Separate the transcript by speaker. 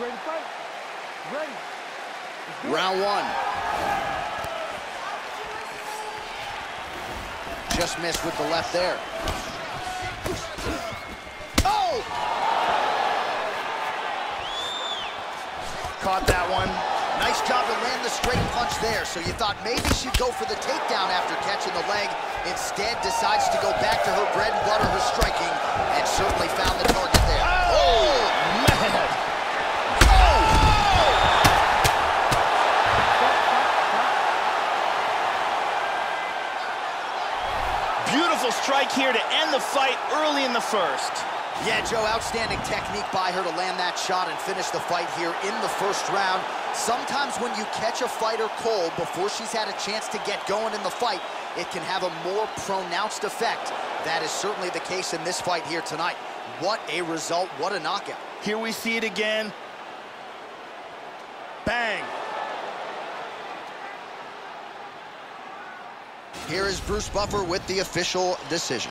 Speaker 1: Ready to fight? Ready.
Speaker 2: Round one. Just missed with the left there. Oh! Caught that one. Nice job to land the straight punch there. So you thought maybe she'd go for the takedown after catching the leg. Instead, decides to go back to her bread and butter, her striking,
Speaker 3: Beautiful strike here to end the fight early in the first.
Speaker 2: Yeah, Joe, outstanding technique by her to land that shot and finish the fight here in the first round. Sometimes when you catch a fighter cold before she's had a chance to get going in the fight, it can have a more pronounced effect. That is certainly the case in this fight here tonight. What a result, what a knockout.
Speaker 3: Here we see it again.
Speaker 2: Here is Bruce Buffer with the official decision.